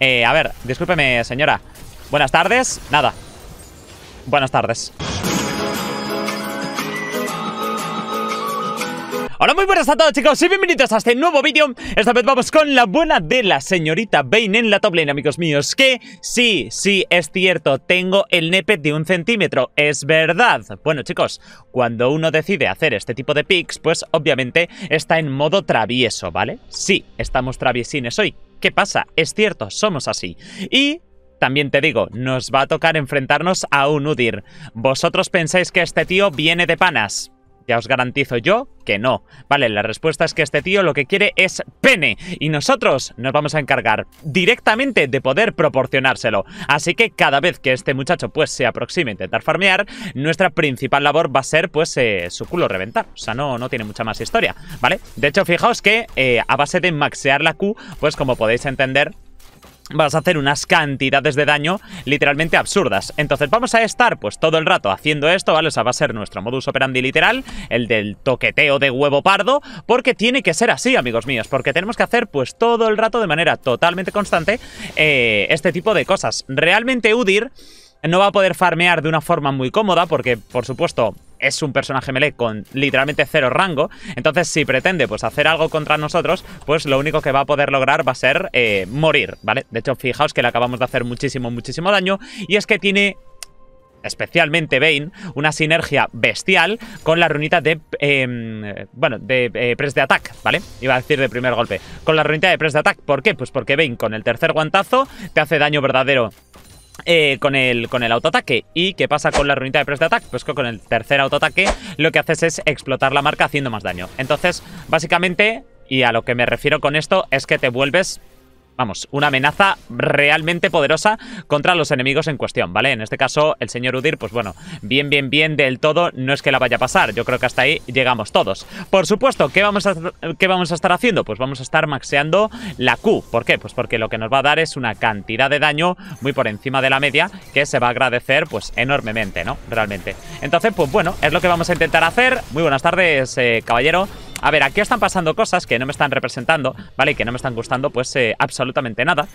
Eh, a ver, discúlpeme, señora. Buenas tardes. Nada. Buenas tardes. Hola, muy buenas a todos chicos y bienvenidos a este nuevo vídeo Esta vez vamos con la buena de la señorita Bane en la top lane, amigos míos Que sí, sí, es cierto, tengo el nepe de un centímetro, es verdad Bueno chicos, cuando uno decide hacer este tipo de picks Pues obviamente está en modo travieso, ¿vale? Sí, estamos traviesines hoy ¿Qué pasa? Es cierto, somos así Y también te digo, nos va a tocar enfrentarnos a un Udir. ¿Vosotros pensáis que este tío viene de panas? Ya os garantizo yo que no. Vale, la respuesta es que este tío lo que quiere es pene y nosotros nos vamos a encargar directamente de poder proporcionárselo. Así que cada vez que este muchacho pues se aproxime a intentar farmear, nuestra principal labor va a ser pues eh, su culo reventar. O sea, no, no tiene mucha más historia, ¿vale? De hecho, fijaos que eh, a base de maxear la Q, pues como podéis entender, vas a hacer unas cantidades de daño literalmente absurdas. Entonces vamos a estar pues todo el rato haciendo esto, ¿vale? O sea, va a ser nuestro modus operandi literal, el del toqueteo de huevo pardo, porque tiene que ser así, amigos míos, porque tenemos que hacer pues todo el rato de manera totalmente constante eh, este tipo de cosas. Realmente Udir no va a poder farmear de una forma muy cómoda porque, por supuesto, es un personaje melee con literalmente cero rango. Entonces, si pretende pues hacer algo contra nosotros, pues lo único que va a poder lograr va a ser eh, morir, ¿vale? De hecho, fijaos que le acabamos de hacer muchísimo, muchísimo daño. Y es que tiene especialmente Bane, una sinergia bestial con la runita de, em, bueno, de eh, press de attack, ¿vale? Iba a decir de primer golpe. Con la runita de press de attack, ¿por qué? Pues porque Bane con el tercer guantazo te hace daño verdadero eh, con, el, con el autoataque. ¿Y qué pasa con la runita de press de attack? Pues que con el tercer autoataque lo que haces es explotar la marca haciendo más daño. Entonces, básicamente, y a lo que me refiero con esto, es que te vuelves vamos, una amenaza realmente poderosa contra los enemigos en cuestión, ¿vale? En este caso, el señor Udir, pues bueno, bien, bien, bien del todo, no es que la vaya a pasar. Yo creo que hasta ahí llegamos todos. Por supuesto, ¿qué vamos a, qué vamos a estar haciendo? Pues vamos a estar maxeando la Q. ¿Por qué? Pues porque lo que nos va a dar es una cantidad de daño muy por encima de la media que se va a agradecer, pues, enormemente, ¿no? Realmente. Entonces, pues bueno, es lo que vamos a intentar hacer. Muy buenas tardes, eh, caballero. A ver, aquí están pasando cosas que no me están representando, ¿vale? Y que no me están gustando, pues, eh, absolutamente nada.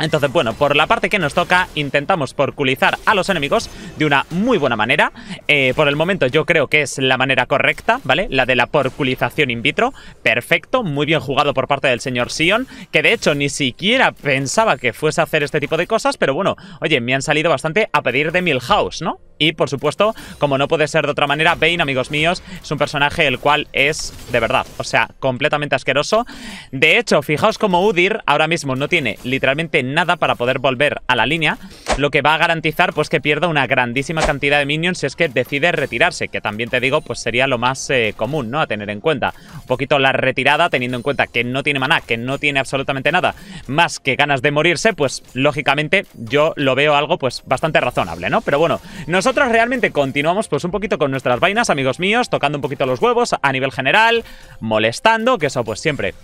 Entonces, bueno, por la parte que nos toca, intentamos porculizar a los enemigos de una muy buena manera. Eh, por el momento yo creo que es la manera correcta, ¿vale? La de la porculización in vitro. Perfecto, muy bien jugado por parte del señor Sion, que de hecho ni siquiera pensaba que fuese a hacer este tipo de cosas, pero bueno, oye, me han salido bastante a pedir de Milhouse, ¿no? Y por supuesto, como no puede ser de otra manera, Bane, amigos míos, es un personaje el cual es, de verdad, o sea, completamente asqueroso. De hecho, fijaos como Udir ahora mismo no tiene literalmente nada para poder volver a la línea, lo que va a garantizar pues que pierda una grandísima cantidad de minions si es que decide retirarse, que también te digo, pues sería lo más eh, común, ¿no? A tener en cuenta. Un poquito la retirada, teniendo en cuenta que no tiene maná, que no tiene absolutamente nada, más que ganas de morirse, pues lógicamente yo lo veo algo pues bastante razonable, ¿no? Pero bueno, nosotros realmente continuamos pues un poquito con nuestras vainas, amigos míos, tocando un poquito los huevos a nivel general, molestando, que eso pues siempre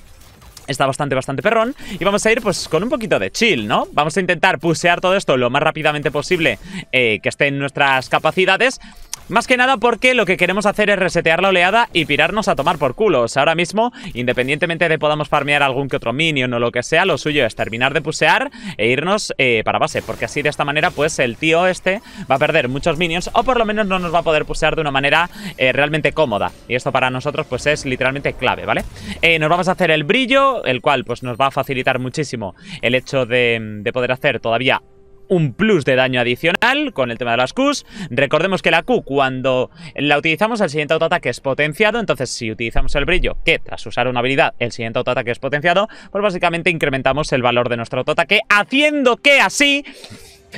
está bastante, bastante perrón. Y vamos a ir pues con un poquito de chill, ¿no? Vamos a intentar pusear todo esto lo más rápidamente posible eh, que esté en nuestras capacidades. Más que nada porque lo que queremos hacer es resetear la oleada y pirarnos a tomar por culos. Ahora mismo, independientemente de podamos farmear algún que otro minion o lo que sea, lo suyo es terminar de pusear e irnos eh, para base. Porque así de esta manera, pues el tío este va a perder muchos minions o por lo menos no nos va a poder pusear de una manera eh, realmente cómoda. Y esto para nosotros pues es literalmente clave, ¿vale? Eh, nos vamos a hacer el brillo, el cual pues nos va a facilitar muchísimo el hecho de poder hacer todavía un plus de daño adicional con el tema de las Qs. Recordemos que la Q cuando la utilizamos el siguiente autoataque es potenciado, entonces si utilizamos el brillo, que tras usar una habilidad el siguiente autoataque es potenciado, pues básicamente incrementamos el valor de nuestro autoataque haciendo que así...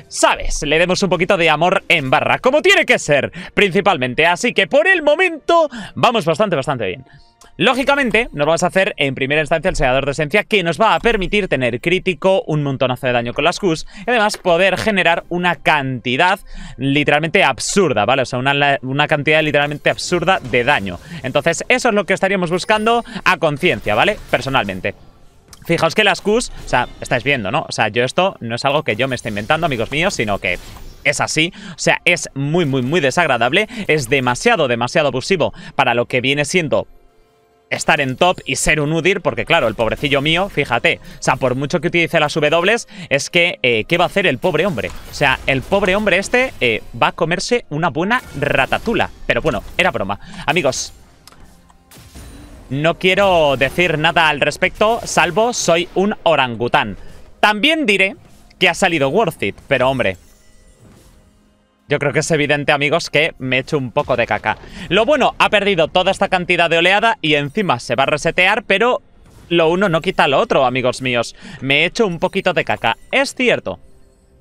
¿Sabes? Le demos un poquito de amor en barra, como tiene que ser, principalmente. Así que por el momento vamos bastante, bastante bien. Lógicamente, nos vamos a hacer en primera instancia el sellador de esencia que nos va a permitir tener crítico, un montonazo de daño con las Qs y además poder generar una cantidad literalmente absurda, ¿vale? O sea, una, una cantidad literalmente absurda de daño. Entonces, eso es lo que estaríamos buscando a conciencia, ¿vale? Personalmente. Fijaos que las Qs, o sea, estáis viendo, ¿no? O sea, yo esto no es algo que yo me esté inventando, amigos míos, sino que es así, o sea, es muy, muy, muy desagradable, es demasiado, demasiado abusivo para lo que viene siendo estar en top y ser un Udir, porque claro, el pobrecillo mío, fíjate, o sea, por mucho que utilice las W, es que, eh, ¿qué va a hacer el pobre hombre? O sea, el pobre hombre este eh, va a comerse una buena ratatula. Pero bueno, era broma. Amigos, no quiero decir nada al respecto, salvo soy un orangután. También diré que ha salido worth it, pero hombre, yo creo que es evidente, amigos, que me he hecho un poco de caca. Lo bueno, ha perdido toda esta cantidad de oleada y encima se va a resetear, pero lo uno no quita lo otro, amigos míos. Me he hecho un poquito de caca. Es cierto.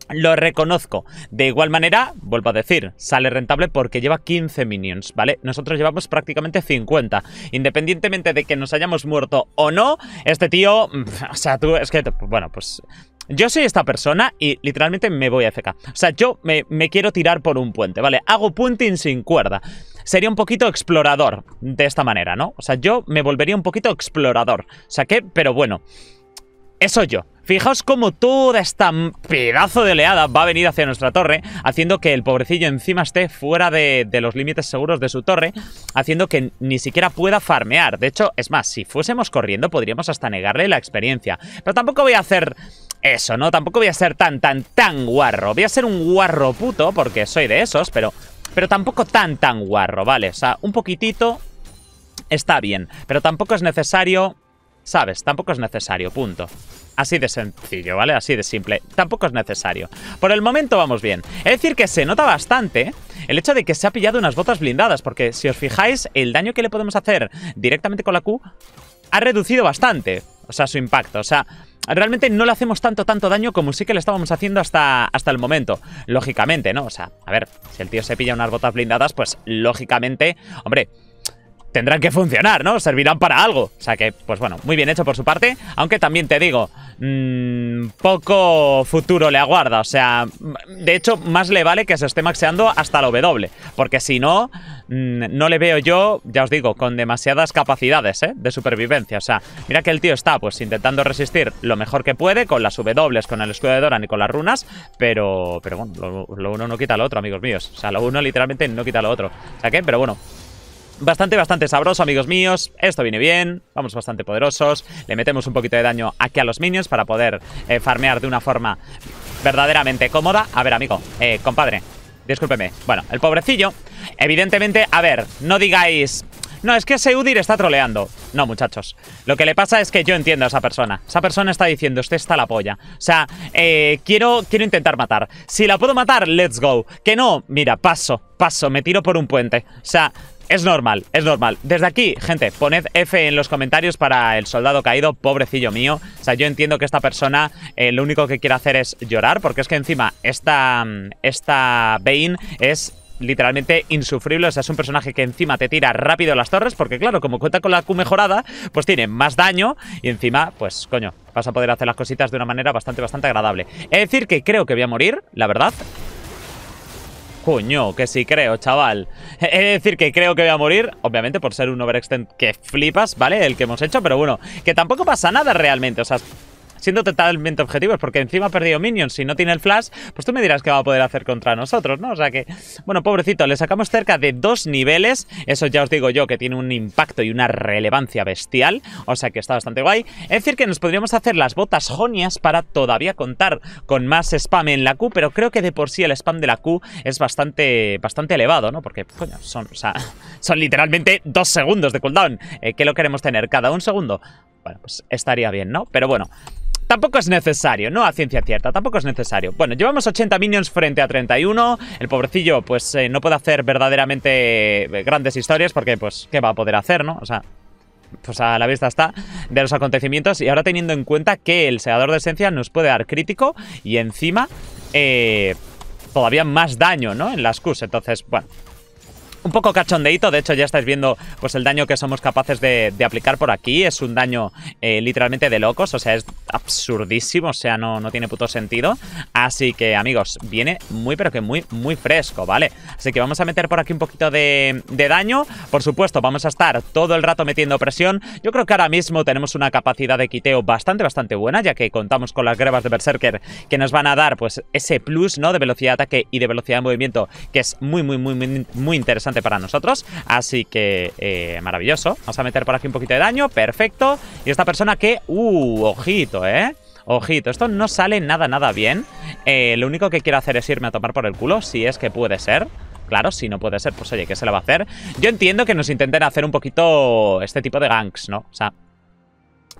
Lo reconozco. De igual manera, vuelvo a decir, sale rentable porque lleva 15 minions, ¿vale? Nosotros llevamos prácticamente 50. Independientemente de que nos hayamos muerto o no, este tío... O sea, tú, es que... Bueno, pues yo soy esta persona y literalmente me voy a FK. O sea, yo me, quiero tirar por un puente, ¿vale? Hago punting sin cuerda. Sería un poquito explorador de esta manera, ¿no? O sea, yo me volvería un poquito explorador. O sea, que, pero bueno, eso yo. Fijaos cómo toda esta pedazo de oleada va a venir hacia nuestra torre, haciendo que el pobrecillo encima esté fuera de, de, los límites seguros de su torre, haciendo que ni siquiera pueda farmear. De hecho, es más, si fuésemos corriendo podríamos hasta negarle la experiencia. Pero tampoco voy a hacer eso, ¿no? Tampoco voy a ser tan, tan, tan guarro. Voy a ser un guarro puto, porque soy de esos, pero, pero tampoco tan, tan guarro, ¿vale? O sea, un poquitito está bien, pero tampoco es necesario, ¿sabes? Tampoco es necesario, punto. Así de sencillo, ¿vale? Así de simple. Tampoco es necesario. Por el momento vamos bien. Es decir, que se nota bastante el hecho de que se ha pillado unas botas blindadas, porque si os fijáis, el daño que le podemos hacer directamente con la Q ha reducido bastante, o sea, su impacto. O sea, realmente no le hacemos tanto, tanto daño como sí que le estábamos haciendo hasta, hasta el momento. Lógicamente, ¿no? O sea, a ver, si el tío se pilla unas botas blindadas, pues lógicamente, hombre, tendrán que funcionar, ¿no? Servirán para algo. O sea que, pues bueno, muy bien hecho por su parte. Aunque también te digo, mmm, poco futuro le aguarda. O sea, de hecho, más le vale que se esté maxeando hasta la W. Porque si no, mmm, no le veo yo, ya os digo, con demasiadas capacidades, ¿eh? De supervivencia. O sea, mira que el tío está, pues, intentando resistir lo mejor que puede con las W, con el escudo de Doran y con las runas. Pero, pero bueno, lo, lo uno no quita lo otro, amigos míos. O sea, lo uno literalmente no quita lo otro. O sea que, pero bueno, Bastante, bastante sabroso, amigos míos. Esto viene bien. Vamos bastante poderosos. Le metemos un poquito de daño aquí a los minions para poder eh, farmear de una forma verdaderamente cómoda. A ver, amigo. Eh, compadre. Discúlpeme. Bueno, el pobrecillo. Evidentemente, a ver, no digáis... No, es que ese Udir está troleando. No, muchachos. Lo que le pasa es que yo entiendo a esa persona. Esa persona está diciendo, usted está la polla. O sea, eh, quiero, quiero intentar matar. Si la puedo matar, let's go. Que no, mira, paso, paso, me tiro por un puente. O sea, es normal, es normal. Desde aquí, gente, poned F en los comentarios para el soldado caído, pobrecillo mío. O sea, yo entiendo que esta persona eh, lo único que quiere hacer es llorar, porque es que encima esta, esta Bane es literalmente insufrible. O sea, es un personaje que encima te tira rápido las torres, porque claro, como cuenta con la Q mejorada, pues tiene más daño y encima, pues coño, vas a poder hacer las cositas de una manera bastante, bastante agradable. Es decir, que creo que voy a morir, la verdad. Coño, que sí creo, chaval. Es decir, que creo que voy a morir, obviamente por ser un overextend que flipas, ¿vale? El que hemos hecho, pero bueno, que tampoco pasa nada realmente, o sea, siendo totalmente objetivos, porque encima ha perdido minions. Si no tiene el flash, pues tú me dirás qué va a poder hacer contra nosotros, ¿no? O sea que, bueno, pobrecito, le sacamos cerca de dos niveles. Eso ya os digo yo que tiene un impacto y una relevancia bestial. O sea que está bastante guay. Es decir, que nos podríamos hacer las botas jonias para todavía contar con más spam en la Q, pero creo que de por sí el spam de la Q es bastante, bastante elevado, ¿no? Porque, coño, son, o sea, son literalmente dos segundos de cooldown. Eh, ¿Qué lo queremos tener? ¿Cada un segundo? Bueno, pues estaría bien, ¿no? Pero bueno, Tampoco es necesario, no a ciencia cierta, tampoco es necesario. Bueno, llevamos 80 minions frente a 31. El pobrecillo, pues, eh, no puede hacer verdaderamente eh, grandes historias porque, pues, ¿qué va a poder hacer, no? O sea, pues a la vista está de los acontecimientos y ahora teniendo en cuenta que el segador de esencia nos puede dar crítico y encima eh, todavía más daño, ¿no? En las Qs, entonces, bueno, un poco cachondeito, de hecho ya estáis viendo pues el daño que somos capaces de, aplicar por aquí, es un daño eh, literalmente de locos, o sea, es absurdísimo, o sea, no, no tiene puto sentido, así que amigos, viene muy pero que muy, muy fresco, ¿vale? Así que vamos a meter por aquí un poquito de, daño, por supuesto, vamos a estar todo el rato metiendo presión, yo creo que ahora mismo tenemos una capacidad de quiteo bastante, bastante buena, ya que contamos con las grebas de Berserker que nos van a dar pues ese plus, ¿no? De velocidad de ataque y de velocidad de movimiento, que es muy, muy, muy, muy, muy interesante para nosotros. Así que, eh, maravilloso. Vamos a meter por aquí un poquito de daño, perfecto. Y esta persona que... Uh, ojito, ¿eh? Ojito, esto no sale nada, nada bien. Eh, lo único que quiero hacer es irme a tomar por el culo, si es que puede ser. Claro, si no puede ser, pues oye, ¿qué se le va a hacer? Yo entiendo que nos intenten hacer un poquito este tipo de ganks, ¿no? O sea,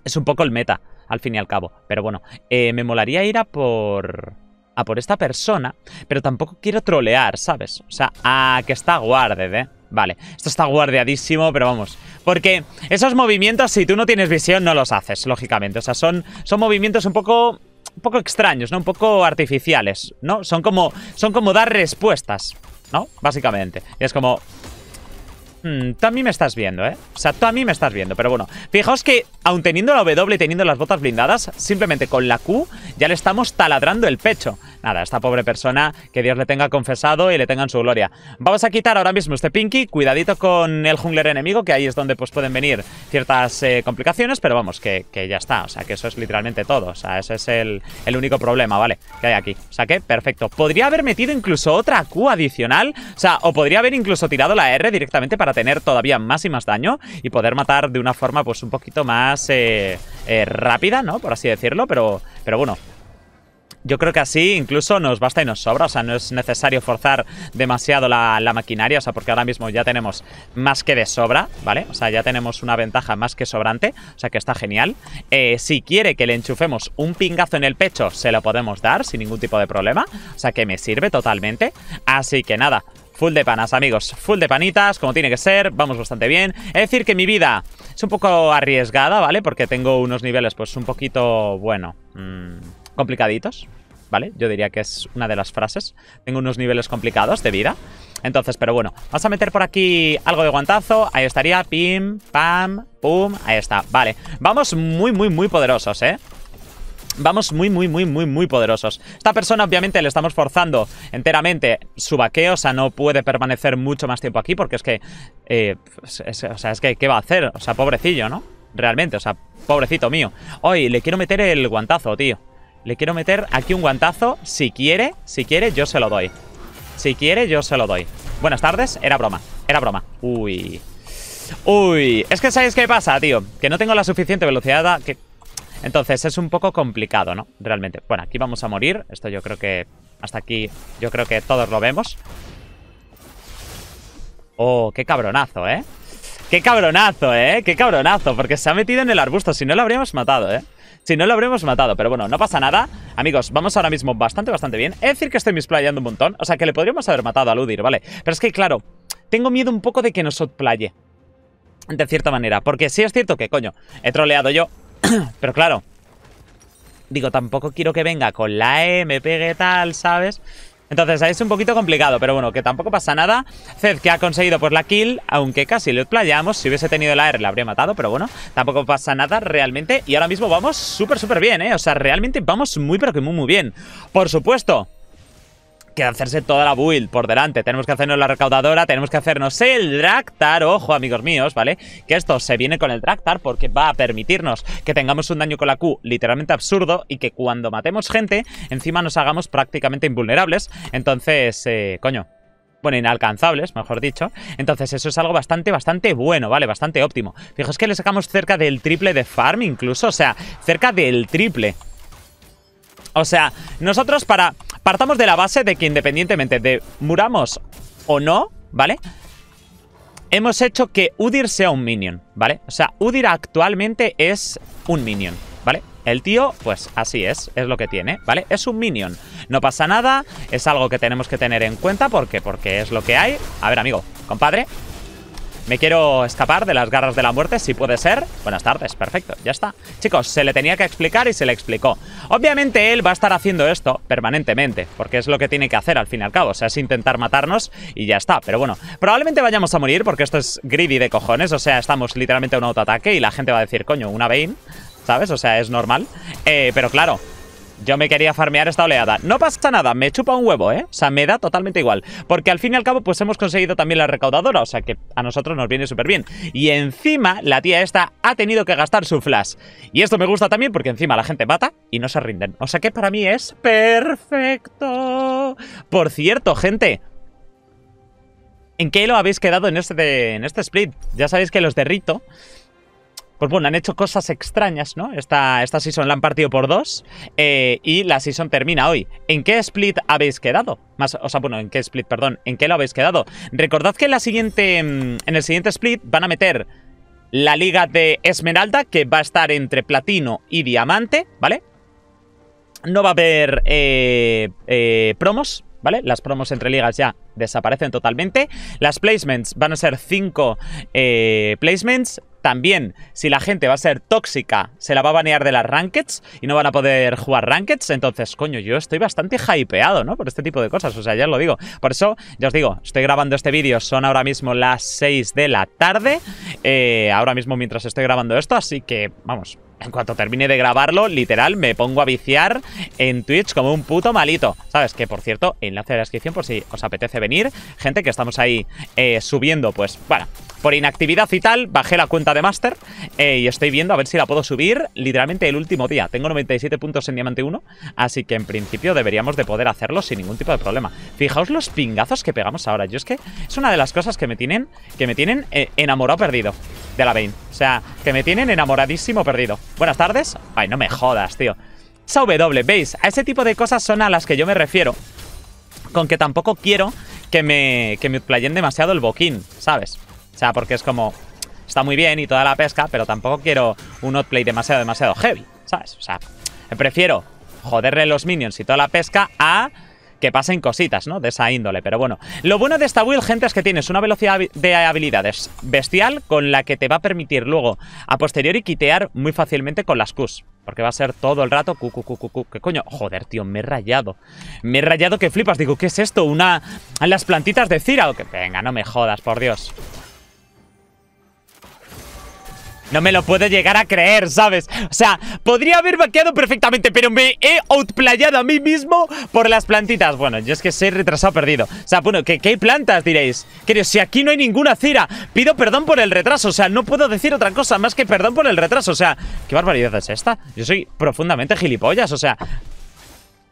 es un poco el meta, al fin y al cabo. Pero bueno, eh, me molaría ir a por... A por esta persona, pero tampoco quiero trolear, ¿sabes? O sea, a que está guarded, ¿eh? Vale, esto está guardiadísimo, pero vamos. Porque esos movimientos, si tú no tienes visión, no los haces, lógicamente. O sea, son, son movimientos un poco un poco extraños, ¿no? Un poco artificiales, ¿no? Son como, son como dar respuestas, ¿no? Básicamente. Y es como, Hmm, tú a mí me estás viendo, ¿eh? O sea, tú a mí me estás viendo, pero bueno. Fijaos que, aun teniendo la W y teniendo las botas blindadas, simplemente con la Q ya le estamos taladrando el pecho. Nada, esta pobre persona, que Dios le tenga confesado y le tenga en su gloria. Vamos a quitar ahora mismo este Pinky, cuidadito con el jungler enemigo, que ahí es donde pues pueden venir ciertas eh, complicaciones, pero vamos, que, ya está. O sea, que eso es literalmente todo. O sea, ese es el, el único problema, ¿vale? Que hay aquí. O sea, que, perfecto. Podría haber metido incluso otra Q adicional, o sea, o podría haber incluso tirado la R directamente para tener todavía más y más daño y poder matar de una forma pues un poquito más eh, eh, rápida, ¿no? Por así decirlo, pero, pero bueno, yo creo que así incluso nos basta y nos sobra, o sea, no es necesario forzar demasiado la, maquinaria, o sea, porque ahora mismo ya tenemos más que de sobra, ¿vale? O sea, ya tenemos una ventaja más que sobrante, o sea, que está genial. Eh, si quiere que le enchufemos un pingazo en el pecho, se lo podemos dar sin ningún tipo de problema, o sea, que me sirve totalmente. Así que nada, Full de panas, amigos. Full de panitas, como tiene que ser. Vamos bastante bien. Es decir que mi vida es un poco arriesgada, ¿vale? Porque tengo unos niveles, pues, un poquito, bueno, mmm, complicaditos, ¿vale? Yo diría que es una de las frases. Tengo unos niveles complicados de vida. Entonces, pero bueno, vamos a meter por aquí algo de guantazo. Ahí estaría, pim, pam, pum. Ahí está, vale. Vamos muy, muy, muy poderosos, ¿eh? Vamos muy, muy, muy, muy, muy poderosos. Esta persona obviamente le estamos forzando enteramente su vaqueo, o sea, no puede permanecer mucho más tiempo aquí porque es que... Eh, pues, o sea, es que, ¿qué va a hacer? O sea, pobrecillo, ¿no? Realmente, o sea, pobrecito mío. Hoy le quiero meter el guantazo, tío. Le quiero meter aquí un guantazo. Si quiere, si quiere, yo se lo doy. Si quiere, yo se lo doy. Buenas tardes. Era broma. Era broma. Uy. Uy. Es que ¿sabéis qué pasa, tío? Que no tengo la suficiente velocidad que... Entonces es un poco complicado, ¿no? Realmente. Bueno, aquí vamos a morir. Esto yo creo que... Hasta aquí yo creo que todos lo vemos. Oh, qué cabronazo, ¿eh? Qué cabronazo, ¿eh? Qué cabronazo, porque se ha metido en el arbusto. Si no lo habríamos matado, ¿eh? Si no lo habríamos matado, pero bueno, no pasa nada Amigos, vamos ahora mismo bastante, bastante bien Es decir que estoy misplayando un montón O sea, que le podríamos haber matado a Ludir, ¿vale? Pero es que, claro, tengo miedo un poco de que nos outplaye De cierta manera Porque sí es cierto que, coño, he troleado yo Pero claro, digo, tampoco quiero que venga con la E, me pegue tal, ¿sabes? Entonces es un poquito complicado, pero bueno, que tampoco pasa nada. Zed que ha conseguido pues la kill, aunque casi lo playamos. Si hubiese tenido la R la habría matado, pero bueno, tampoco pasa nada realmente. Y ahora mismo vamos súper, súper bien, ¿eh? O sea, realmente vamos muy, pero que muy, muy bien. Por supuesto, que hacerse toda la build por delante. Tenemos que hacernos la recaudadora, tenemos que hacernos el Draktar. Ojo, amigos míos, ¿vale? Que esto se viene con el Draktar porque va a permitirnos que tengamos un daño con la Q literalmente absurdo y que cuando matemos gente, encima nos hagamos prácticamente invulnerables. Entonces, eh, coño, bueno, inalcanzables, mejor dicho. Entonces eso es algo bastante, bastante bueno, ¿vale? Bastante óptimo. Fijaos que le sacamos cerca del triple de farm incluso, o sea, cerca del triple. O sea, nosotros para... Partamos de la base de que independientemente de muramos o no, ¿vale? Hemos hecho que Udir sea un minion, ¿vale? O sea, Udir actualmente es un minion, ¿vale? El tío, pues así es, es lo que tiene, ¿vale? Es un minion. No pasa nada, es algo que tenemos que tener en cuenta porque, porque es lo que hay. A ver, amigo, compadre, me quiero escapar de las garras de la muerte, si puede ser. Buenas tardes, perfecto, ya está. Chicos, se le tenía que explicar y se le explicó. Obviamente él va a estar haciendo esto permanentemente, porque es lo que tiene que hacer al fin y al cabo. O sea, es intentar matarnos y ya está. Pero bueno, probablemente vayamos a morir porque esto es greedy de cojones. O sea, estamos literalmente a un autoataque y la gente va a decir, coño, una Bane, ¿sabes? O sea, es normal. Eh, pero claro, yo me quería farmear esta oleada. No pasa nada, me chupa un huevo, ¿eh? O sea, me da totalmente igual. Porque al fin y al cabo, pues hemos conseguido también la recaudadora. O sea, que a nosotros nos viene súper bien. Y encima, la tía esta ha tenido que gastar su flash. Y esto me gusta también porque encima la gente mata y no se rinden. O sea que para mí es perfecto. Por cierto, gente, ¿En qué lo habéis quedado en este, en este split? Ya sabéis que los de Rito pues bueno, han hecho cosas extrañas, ¿no? Esta, esta season la han partido por dos eh, y la season termina hoy. ¿En qué split habéis quedado? O sea, bueno, ¿en qué split, perdón? ¿En qué lo habéis quedado? Recordad que en, la siguiente, mm, en el siguiente split van a meter la liga de Esmeralda, que va a estar entre platino y diamante, ¿vale? No va a haber eh, eh, promos, ¿vale? Las promos entre ligas ya desaparecen totalmente. Las placements van a ser 5 placements. También, si la gente va a ser tóxica, se la va a banear de las rankeds y no van a poder jugar rankeds. Entonces, coño, yo estoy bastante hypeado, ¿no? Por este tipo de cosas. O sea, ya os lo digo. Por eso, ya os digo, estoy grabando este vídeo. Son ahora mismo las 6 de la tarde. Eh, ahora mismo mientras estoy grabando esto. Así que, vamos, en cuanto termine de grabarlo, literal, me pongo a viciar en Twitch como un puto malito. ¿Sabes? Que, por cierto, enlace de la descripción por si os apetece venir. Gente que estamos ahí eh, subiendo, pues, bueno, por inactividad y tal, bajé la cuenta de Master eh, y estoy viendo a ver si la puedo subir literalmente el último día. Tengo 97 puntos en Diamante 1, así que en principio deberíamos de poder hacerlo sin ningún tipo de problema. Fijaos los pingazos que pegamos ahora. Yo es que es una de las cosas que me tienen, que me tienen eh, enamorado perdido de la Bane. O sea, que me tienen enamoradísimo perdido. Buenas tardes. Ay, no me jodas, tío. Esa W, ¿veis? A ese tipo de cosas son a las que yo me refiero. Con que tampoco quiero que me, que me demasiado el boquín, ¿sabes? O sea, porque es como... Está muy bien y toda la pesca, pero tampoco quiero un outplay demasiado, demasiado heavy, ¿sabes? O sea, prefiero joderle los minions y toda la pesca a que pasen cositas, ¿no? De esa índole. Pero bueno, lo bueno de esta build, gente, es que tienes una velocidad de habilidades bestial con la que te va a permitir luego a posteriori quitear muy fácilmente con las Qs. Porque va a ser todo el rato cu, cu, cu, ¿Qué coño? Joder, tío, me he rayado. Me he rayado que flipas. Digo, ¿qué es esto? Una... Las plantitas de Cira. Que venga, no me jodas, por Dios. No me lo puedo llegar a creer, ¿sabes? O sea, podría haber vaqueado perfectamente, pero me he outplayado a mí mismo por las plantitas. Bueno, yo es que soy retrasado perdido. O sea, bueno, ¿qué, hay plantas, diréis? Querido, si aquí no hay ninguna cira, pido perdón por el retraso. O sea, no puedo decir otra cosa más que perdón por el retraso. O sea, ¿qué barbaridad es esta? Yo soy profundamente gilipollas, o sea...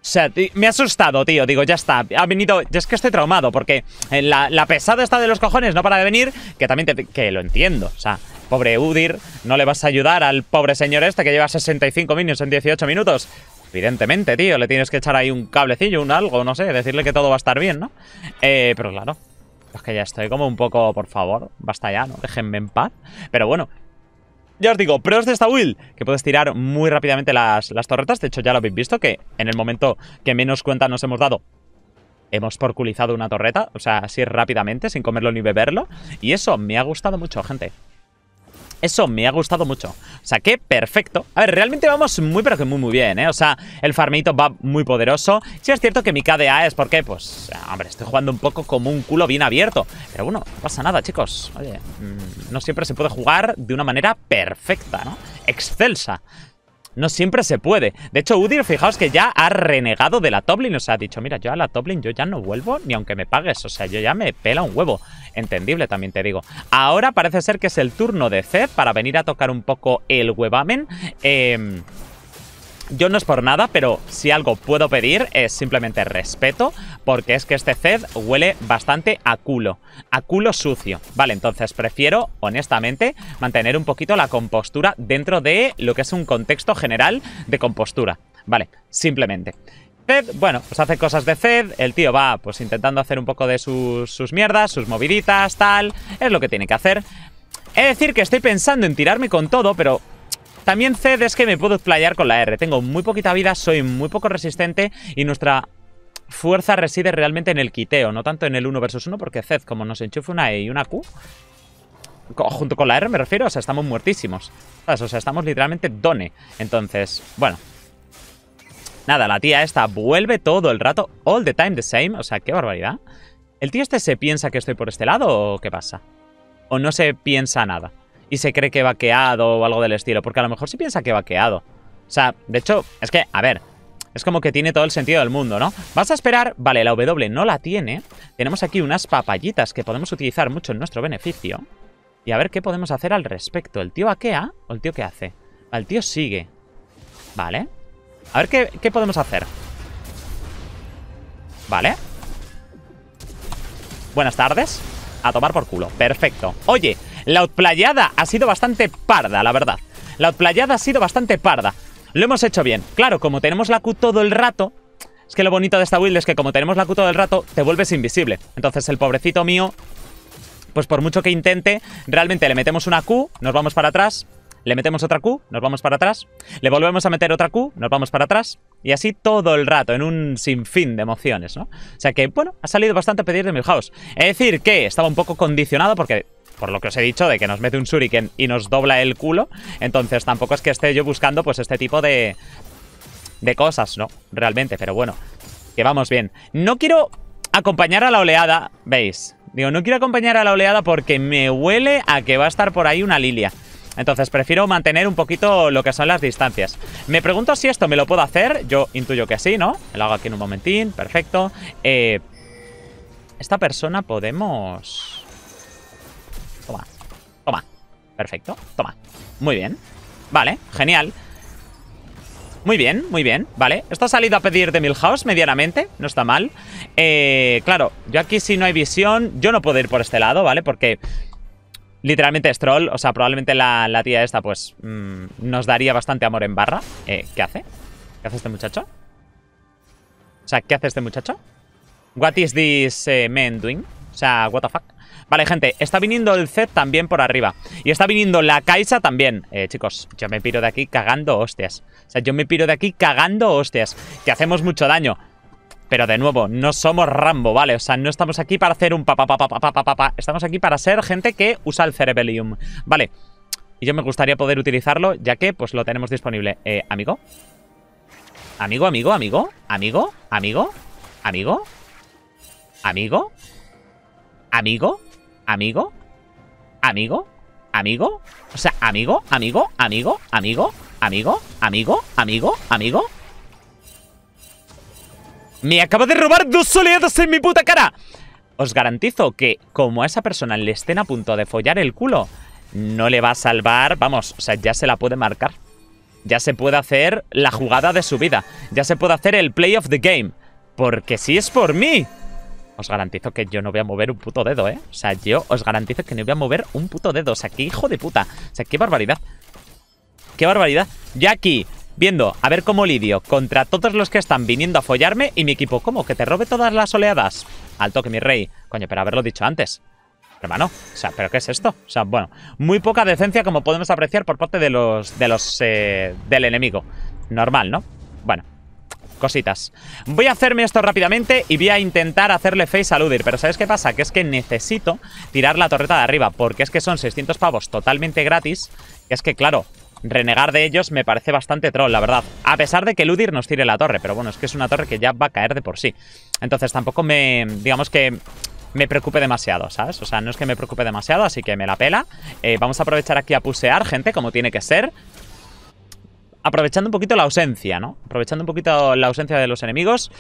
O sea, me ha asustado, tío. Digo, ya está. Ha venido... Yo es que estoy traumado porque la, la pesada está de los cojones no para de venir, que también te, que lo entiendo. O sea, Pobre Udir, no le vas a ayudar al pobre señor este que lleva 65 minions en 18 minutos. Evidentemente, tío, le tienes que echar ahí un cablecillo, un algo, no sé, decirle que todo va a estar bien, ¿no? Eh, pero claro, es que ya estoy como un poco, por favor, basta ya, ¿no? Déjenme en paz. Pero bueno, ya os digo, pros de esta build, que puedes tirar muy rápidamente las, las torretas. De hecho, ya lo habéis visto, que en el momento que menos cuenta nos hemos dado, hemos porculizado una torreta. O sea, así rápidamente, sin comerlo ni beberlo. Y eso me ha gustado mucho, gente. Eso me ha gustado mucho. O sea, que perfecto. A ver, realmente vamos muy, pero que muy, muy bien, ¿eh? O sea, el farmito va muy poderoso. Sí es cierto que mi KDA es porque, pues, hombre, estoy jugando un poco como un culo bien abierto. Pero bueno, no pasa nada, chicos. Oye, mm, no siempre se puede jugar de una manera perfecta, ¿no? Excelsa. No siempre se puede. De hecho, Udir, fijaos que ya ha renegado de la toplane. O sea, ha dicho, mira, yo a la toplane yo ya no vuelvo ni aunque me pagues. O sea, yo ya me pela un huevo. Entendible también te digo. Ahora parece ser que es el turno de Zed para venir a tocar un poco el huevamen. Eh... Yo no es por nada, pero si algo puedo pedir es simplemente respeto, porque es que este Zed huele bastante a culo, a culo sucio. Vale, entonces prefiero, honestamente, mantener un poquito la compostura dentro de lo que es un contexto general de compostura. Vale, simplemente. Zed, bueno, pues hace cosas de Zed, el tío va pues intentando hacer un poco de sus, sus mierdas, sus moviditas, tal, es lo que tiene que hacer. He de decir que estoy pensando en tirarme con todo, pero también Zed es que me puedo explayar con la R. Tengo muy poquita vida, soy muy poco resistente y nuestra fuerza reside realmente en el quiteo, no tanto en el 1 versus 1, porque Zed, como nos enchufe una E y una Q, junto con la R me refiero, o sea, estamos muertísimos. O sea, estamos literalmente done. Entonces, bueno. Nada, la tía esta vuelve todo el rato, all the time the same, o sea, qué barbaridad. ¿El tío este se piensa que estoy por este lado o qué pasa? ¿O no se piensa nada? Y se cree que vaqueado o algo del estilo, porque a lo mejor sí piensa que vaqueado. O sea, de hecho, es que, a ver, es como que tiene todo el sentido del mundo, ¿no? Vas a esperar, vale, la W no la tiene, tenemos aquí unas papayitas que podemos utilizar mucho en nuestro beneficio, y a ver qué podemos hacer al respecto. ¿El tío vaquea o el tío qué hace? El tío sigue. Vale. A ver qué, qué podemos hacer. Vale. Buenas tardes. a tomar por culo. Perfecto. Oye, la outplayada ha sido bastante parda, la verdad. La outplayada ha sido bastante parda. Lo hemos hecho bien. Claro, como tenemos la Q todo el rato, es que lo bonito de esta build es que como tenemos la Q todo el rato, te vuelves invisible. Entonces el pobrecito mío, pues por mucho que intente, realmente le metemos una Q, nos vamos para atrás, le metemos otra Q, nos vamos para atrás, le volvemos a meter otra Q, nos vamos para atrás, y así todo el rato, en un sinfín de emociones, ¿no? O sea que, bueno, ha salido bastante a pedir de Milhouse. Es decir, que estaba un poco condicionado porque por lo que os he dicho, de que nos mete un shuriken y nos dobla el culo. Entonces tampoco es que esté yo buscando pues este tipo de, de cosas, ¿no? Realmente, pero bueno, que vamos bien. No quiero acompañar a la oleada, ¿veis? Digo, no quiero acompañar a la oleada porque me huele a que va a estar por ahí una lilia. Entonces prefiero mantener un poquito lo que son las distancias. Me pregunto si esto me lo puedo hacer. Yo intuyo que sí, ¿no? Lo hago aquí en un momentín. Perfecto. Eh, esta persona podemos... Toma, toma. Perfecto, toma. Muy bien. Vale, genial. Muy bien, muy bien, vale Esto ha salido a pedir de Milhouse medianamente No está mal eh, Claro, yo aquí si no hay visión Yo no puedo ir por este lado, ¿vale? Porque literalmente es troll O sea, probablemente la, tía esta pues mm, Nos daría bastante amor en barra eh, ¿Qué hace? ¿Qué hace este muchacho? O sea, ¿qué hace este muchacho? What is this eh, man doing? O sea, what the fuck Vale, gente, está viniendo el Z también por arriba. Y está viniendo la Caixa también. Eh, chicos, yo me piro de aquí cagando hostias. O sea, yo me piro de aquí cagando hostias. Que hacemos mucho daño. Pero de nuevo, no somos Rambo, ¿vale? O sea, no estamos aquí para hacer un papá, papá, papá, papá, papá. Estamos aquí para ser gente que usa el Cerebellium. Vale. Y yo me gustaría poder utilizarlo, ya que pues lo tenemos disponible. Eh, amigo. Amigo, amigo, amigo. Amigo, amigo. Amigo. Amigo. Amigo amigo, amigo, amigo, o sea, amigo, amigo, amigo, amigo, amigo, amigo, amigo, amigo. Me acaba de robar dos oleadas en mi puta cara. Os garantizo que como a esa persona le estén a punto de follar el culo, no le va a salvar, vamos, o sea, ya se la puede marcar. Ya se puede hacer la jugada de su vida. Ya se puede hacer el play of the game. Porque si es por mí, os garantizo que yo no voy a mover un puto dedo, ¿eh? O sea, yo os garantizo que no voy a mover un puto dedo. O sea, qué hijo de puta. O sea, qué barbaridad. Qué barbaridad. Ya aquí, viendo a ver cómo lidio contra todos los que están viniendo a follarme y mi equipo, ¿cómo? ¿Que te robe todas las oleadas? Alto que mi rey. Coño, pero haberlo dicho antes. Hermano, o sea, ¿pero qué es esto? O sea, bueno, muy poca decencia como podemos apreciar por parte de los, de los, eh, del enemigo. Normal, ¿no? Bueno, cositas. Voy a hacerme esto rápidamente y voy a intentar hacerle face al Udir. Pero ¿sabes qué pasa? Que es que necesito tirar la torreta de arriba. Porque es que son 600 pavos totalmente gratis. Y es que, claro, renegar de ellos me parece bastante troll, la verdad. A pesar de que el Udir nos tire la torre. Pero bueno, es que es una torre que ya va a caer de por sí. Entonces tampoco me... digamos que... Me preocupe demasiado, ¿sabes? O sea, no es que me preocupe demasiado, así que me la pela. Eh, vamos a aprovechar aquí a pusear, gente, como tiene que ser aprovechando un poquito la ausencia, ¿no? Aprovechando un poquito la ausencia de los enemigos.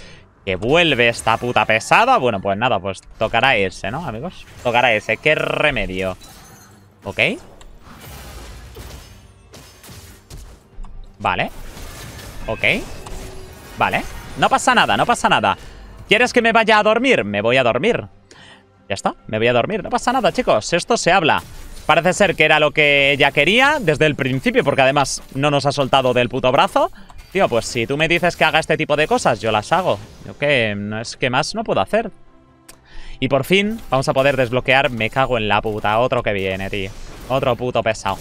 Que vuelve esta puta pesada. Bueno, pues nada, pues tocará ese, ¿no, amigos? Tocará ese. ¿Qué remedio? ¿Ok? Vale. Ok. Vale. No pasa nada, no pasa nada. ¿Quieres que me vaya a dormir? Me voy a dormir. Ya está, me voy a dormir. No pasa nada, chicos. Esto se habla. Parece ser que era lo que ella quería desde el principio, porque además no nos ha soltado del puto brazo. Tío, pues si tú me dices que haga este tipo de cosas, yo las hago. Yo que no es que más no puedo hacer. Y por fin vamos a poder desbloquear Me cago en la puta. Otro que viene, tío. Otro puto pesado.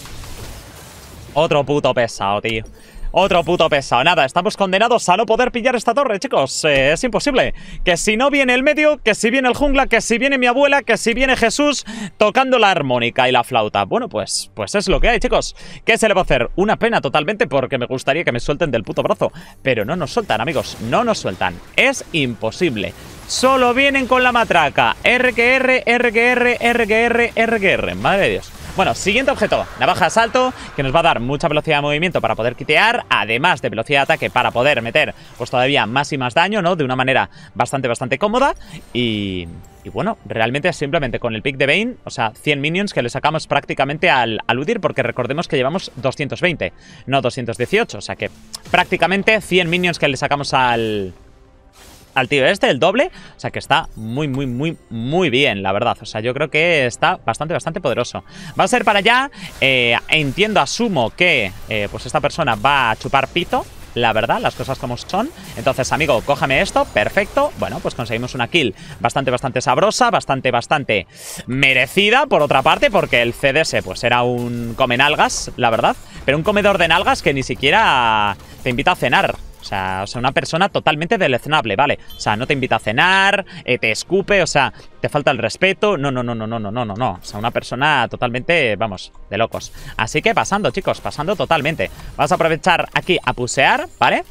Otro puto pesado, tío. Otro puto pesado. Nada, estamos condenados a no poder pillar esta torre, chicos. Eh, es imposible. Que si no viene el medio, que si viene el jungla, que si viene mi abuela, que si viene Jesús tocando la armónica y la flauta. Bueno, pues, pues es lo que hay, chicos. ¿Qué se le va a hacer? Una pena totalmente porque me gustaría que me suelten del puto brazo. Pero no nos sueltan, amigos. No nos sueltan. Es imposible. Solo vienen con la matraca. RQR, RQR, RQR, RQR. Madre de Dios. Bueno, siguiente objeto, navaja asalto, que nos va a dar mucha velocidad de movimiento para poder quitear, además de velocidad de ataque para poder meter pues todavía más y más daño, ¿no? De una manera bastante, bastante cómoda y... Y bueno, realmente simplemente con el pick de Bane, o sea, 100 minions que le sacamos prácticamente al, al Udir, porque recordemos que llevamos 220, no 218, o sea que prácticamente 100 minions que le sacamos al, al tío este, el doble. O sea que está muy, muy, muy, muy bien, la verdad. O sea, yo creo que está bastante, bastante poderoso. Va a ser para allá. Eh, entiendo, asumo que eh, pues esta persona va a chupar pito la verdad, las cosas como son. Entonces, amigo, cójame esto, perfecto. Bueno, pues conseguimos una kill bastante, bastante sabrosa, bastante, bastante merecida, por otra parte, porque el CDS, pues era un come algas, la verdad. Pero un comedor de nalgas que ni siquiera te invita a cenar. O sea, o sea, una persona totalmente deleznable, ¿vale? O sea, no te invita a cenar, eh, te escupe, o sea, te falta el respeto. No, no, no, no, no, no, no, no, no. O sea, una persona totalmente, vamos, de locos. Así que pasando, chicos, pasando totalmente. Vamos a aprovechar aquí a pusear, ¿vale?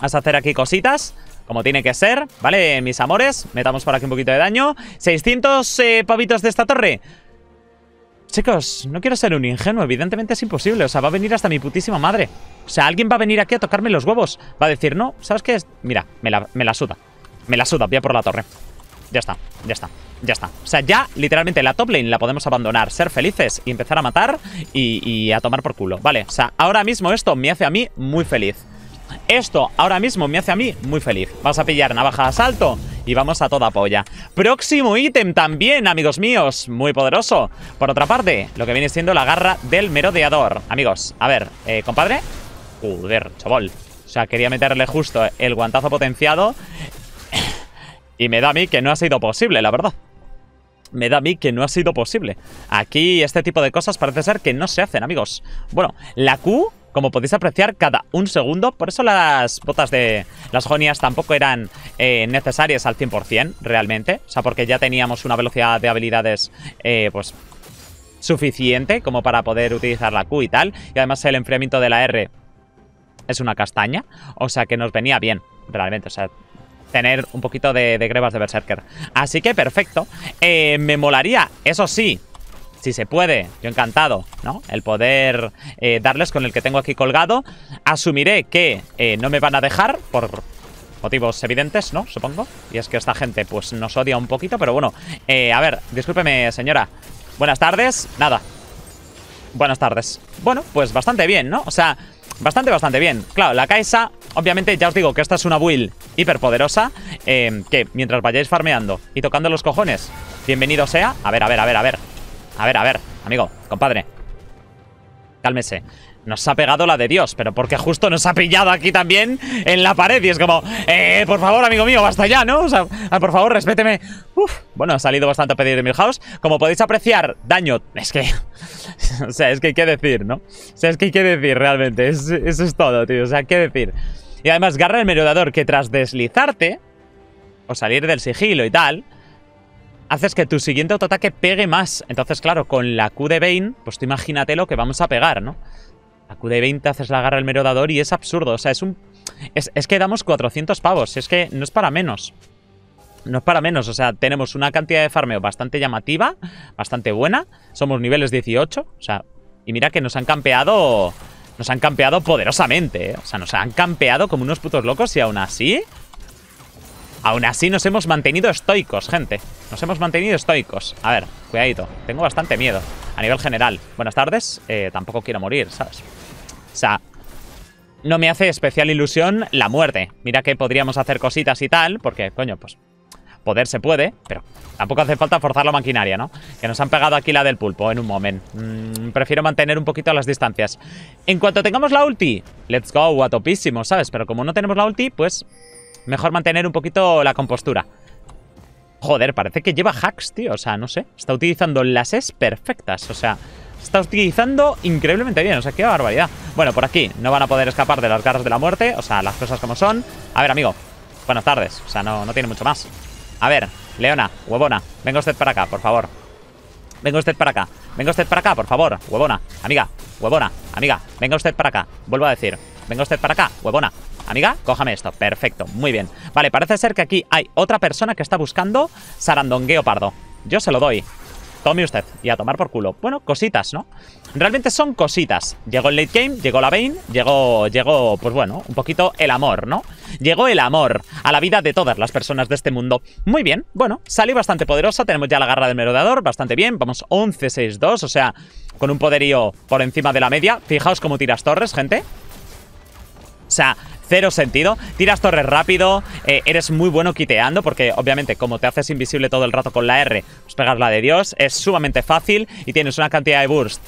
Vas a hacer aquí cositas como tiene que ser, ¿vale? Mis amores, metamos por aquí un poquito de daño 600 eh, pavitos de esta torre Chicos, no quiero ser un ingenuo, evidentemente es imposible. O sea, va a venir hasta mi putísima madre. O sea, alguien va a venir aquí a tocarme los huevos. Va a decir, no, ¿sabes qué? Mira, me la, me la suda. Me la suda, voy por la torre. Ya está, ya está, ya está. O sea, ya literalmente la top lane la podemos abandonar, ser felices y empezar a matar y, y a tomar por culo. Vale, o sea, ahora mismo esto me hace a mí muy feliz. Esto ahora mismo me hace a mí muy feliz. Vamos a pillar navaja de asalto y vamos a toda polla. Próximo ítem también, amigos míos, muy poderoso. Por otra parte, lo que viene siendo la garra del merodeador. Amigos, a ver, eh, compadre. Joder, chaval. O sea, quería meterle justo el guantazo potenciado. y me da a mí que no ha sido posible, la verdad. Me da a mí que no ha sido posible. Aquí este tipo de cosas parece ser que no se hacen, amigos. Bueno, la Q como podéis apreciar, cada un segundo. Por eso las botas de las jonias tampoco eran eh, necesarias al 100% realmente. O sea, porque ya teníamos una velocidad de habilidades, eh, pues, suficiente como para poder utilizar la Q y tal. Y además el enfriamiento de la R es una castaña. O sea, que nos venía bien, realmente. O sea, tener un poquito de, de grebas de Berserker. Así que perfecto. Eh, me molaría, eso sí, si se puede, yo encantado, ¿no? El poder eh, darles con el que tengo aquí colgado. Asumiré que eh, no me van a dejar por motivos evidentes, ¿no? Supongo. Y es que esta gente, pues, nos odia un poquito, pero bueno. Eh, a ver, discúlpeme, señora. Buenas tardes. Nada. Buenas tardes. Bueno, pues bastante bien, ¿no? O sea, bastante, bastante bien. Claro, la Kaisa, obviamente, ya os digo que esta es una build hiperpoderosa. que mientras vayáis farmeando y tocando los cojones, bienvenido sea. A ver, a ver, a ver, a ver. A ver, a ver, amigo, compadre. Cálmese. Nos ha pegado la de Dios, pero porque justo nos ha pillado aquí también en la pared. Y es como, eh, por favor, amigo mío, basta ya, ¿no? O sea, ah, por favor, respéteme. Uf, bueno, ha salido bastante a pedir de Milhouse. Como podéis apreciar, daño. Es que. o sea, es que hay que decir, ¿no? O sea, es que hay que decir realmente. eso es todo, tío. O sea, hay que decir. Y además, garra el merodeador que tras deslizarte. O salir del sigilo y tal haces que tu siguiente autoataque pegue más. Entonces, claro, con la Q de Bane, pues tú imagínate lo que vamos a pegar, ¿no? La Q de Bane te haces la garra al merodador y es absurdo. O sea, es un... Es, que damos 400 pavos. Es que no es para menos. No es para menos. O sea, tenemos una cantidad de farmeo bastante llamativa, bastante buena. Somos niveles 18. O sea, y mira que nos han campeado... Nos han campeado poderosamente, ¿eh? O sea, nos han campeado como unos putos locos y aún así... Aún así nos hemos mantenido estoicos, gente. Nos hemos mantenido estoicos. A ver, cuidadito. Tengo bastante miedo. A nivel general. Buenas tardes. Eh, tampoco quiero morir, ¿sabes? O sea, no me hace especial ilusión la muerte. Mira que podríamos hacer cositas y tal, porque, coño, pues poder se puede, pero tampoco hace falta forzar la maquinaria, ¿no? Que nos han pegado aquí la del pulpo en un momento. Mm, prefiero mantener un poquito las distancias. En cuanto tengamos la ulti, let's go a topísimo, ¿sabes? Pero como no tenemos la ulti, pues Mejor mantener un poquito la compostura. Joder, parece que lleva hacks, tío. O sea, no sé. Está utilizando las es perfectas. O sea, está utilizando increíblemente bien. O sea, qué barbaridad. Bueno, por aquí no van a poder escapar de las garras de la muerte. O sea, las cosas como son. A ver, amigo. Buenas tardes. O sea, no, no tiene mucho más. A ver, Leona, huevona. Venga usted para acá, por favor. Venga usted para acá. Venga usted para acá, por favor. Huevona. Amiga. Huevona. Amiga. Venga usted para acá. Vuelvo a decir. Venga usted para acá. Huevona. Amiga, cójame esto. Perfecto, muy bien. Vale, parece ser que aquí hay otra persona que está buscando sarandongueo pardo. Yo se lo doy. Tome usted. Y a tomar por culo. Bueno, cositas, ¿no? Realmente son cositas. Llegó el late game, llegó la Bane, llegó, llegó, pues bueno, un poquito el amor, ¿no? Llegó el amor a la vida de todas las personas de este mundo. Muy bien, bueno, salió bastante poderosa. Tenemos ya la garra del merodeador, bastante bien. Vamos 11-6-2, o sea, con un poderío por encima de la media. Fijaos cómo tiras torres, gente. O sea, cero sentido. Tiras torres rápido, eh, eres muy bueno quiteando, porque obviamente como te haces invisible todo el rato con la R, pues pegas la de Dios, es sumamente fácil y tienes una cantidad de burst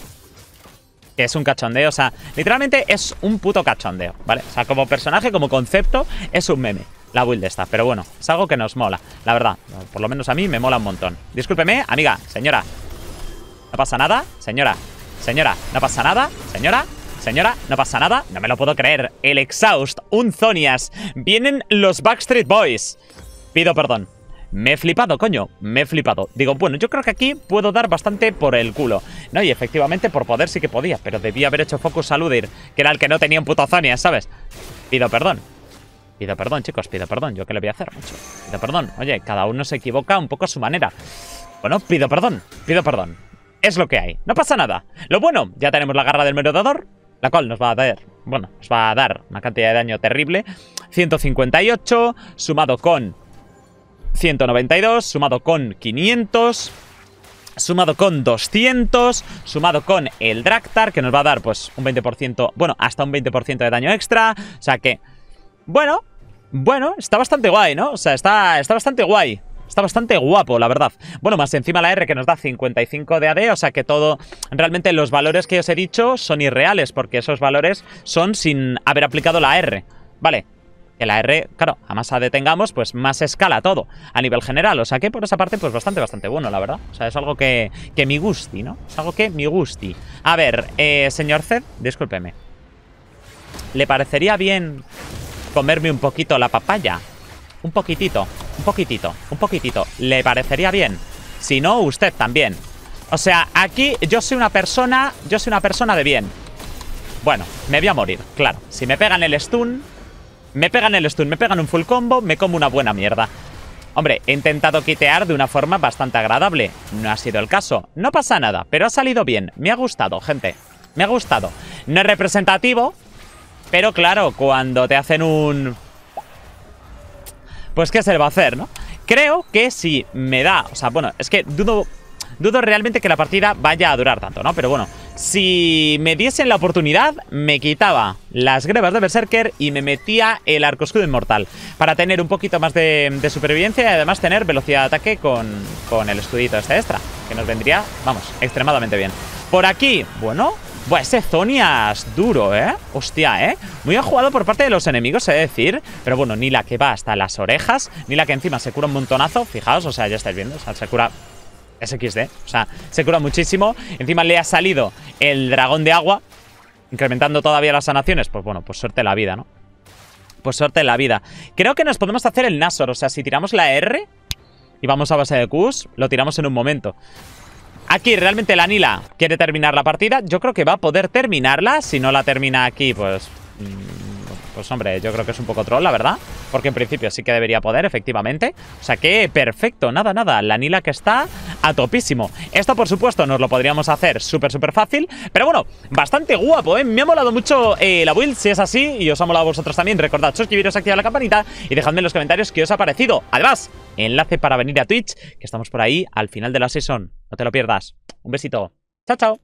que es un cachondeo, o sea, literalmente es un puto cachondeo, ¿vale? O sea, como personaje, como concepto, es un meme la build esta, pero bueno, es algo que nos mola, la verdad, por lo menos a mí me mola un montón. Discúlpeme, amiga, señora, ¿no pasa nada? Señora, señora, ¿no pasa nada? Señora, Señora, no pasa nada, no me lo puedo creer. El Exhaust, un Zonias. Vienen los Backstreet Boys. Pido perdón. Me he flipado, coño, me he flipado. Digo, bueno, yo creo que aquí puedo dar bastante por el culo. No, y efectivamente por poder sí que podía, pero debía haber hecho Focus Saludir, que era el que no tenía un puto Zonias, ¿sabes? Pido perdón. Pido perdón, chicos, pido perdón. ¿Yo qué le voy a hacer, mucho? Pido perdón. Oye, cada uno se equivoca un poco a su manera. Bueno, pido perdón, pido perdón. Es lo que hay, no pasa nada. Lo bueno, ya tenemos la garra del merodador, la cual nos va a dar, bueno, nos va a dar una cantidad de daño terrible. 158, sumado con 192, sumado con 500, sumado con 200, sumado con el Draktar, que nos va a dar pues un 20%, bueno, hasta un 20% de daño extra. O sea que, bueno, bueno, está bastante guay, ¿no? O sea, está, está bastante guay. Está bastante guapo, la verdad. Bueno, más encima la R que nos da 55 de AD, o sea que todo... Realmente los valores que os he dicho son irreales, porque esos valores son sin haber aplicado la R. Vale, que la R, claro, a más AD tengamos, pues más escala todo a nivel general. O sea que por esa parte, pues bastante, bastante bueno, la verdad. O sea, es algo que, que me gusti, ¿no? Es algo que me gusti. A ver, eh, señor Zed, discúlpeme. ¿Le parecería bien comerme un poquito la papaya? Un poquitito, un poquitito, un poquitito. ¿Le parecería bien? Si no, usted también. O sea, aquí yo soy una persona, yo soy una persona de bien. Bueno, me voy a morir, claro. Si me pegan el stun, me pegan el stun, me pegan un full combo, me como una buena mierda. Hombre, he intentado quitear de una forma bastante agradable. No ha sido el caso. No pasa nada, pero ha salido bien. Me ha gustado, gente. Me ha gustado. No es representativo, pero claro, cuando te hacen un pues ¿qué se le va a hacer, no? Creo que si me da, o sea, bueno, es que dudo, dudo realmente que la partida vaya a durar tanto, ¿no? Pero bueno, si me diesen la oportunidad, me quitaba las grebas de Berserker y me metía el arco escudo inmortal para tener un poquito más de, supervivencia y además tener velocidad de ataque con, con el escudito este extra, que nos vendría, vamos, extremadamente bien. Por aquí, bueno, Buah, ese Zonias duro, ¿eh? Hostia, ¿eh? Muy bien jugado por parte de los enemigos, he de decir. Pero bueno, ni la que va hasta las orejas, ni la que encima se cura un montonazo. Fijaos, o sea, ya estáis viendo, o sea, se cura SXD. O sea, se cura muchísimo. Encima le ha salido el dragón de agua, incrementando todavía las sanaciones. Pues bueno, pues suerte la vida, ¿no? Pues suerte la vida. Creo que nos podemos hacer el Nasor, o sea, si tiramos la R y vamos a base de Qs, lo tiramos en un momento. Aquí realmente la Nila quiere terminar la partida. Yo creo que va a poder terminarla. Si no la termina aquí, pues... Mm, pues hombre, yo creo que es un poco troll, la verdad. Porque en principio sí que debería poder, efectivamente. O sea que perfecto, nada, nada. La Nila que está a topísimo. Esto, por supuesto, nos lo podríamos hacer súper, súper fácil. Pero bueno, bastante guapo, ¿eh? Me ha molado mucho eh, la build, si es así. Y os ha molado a vosotros también. Recordad suscribiros, activar la campanita y dejadme en los comentarios qué os ha parecido. Además, enlace para venir a Twitch, que estamos por ahí al final de la sesión. No te lo pierdas. Un besito. Chao, chao.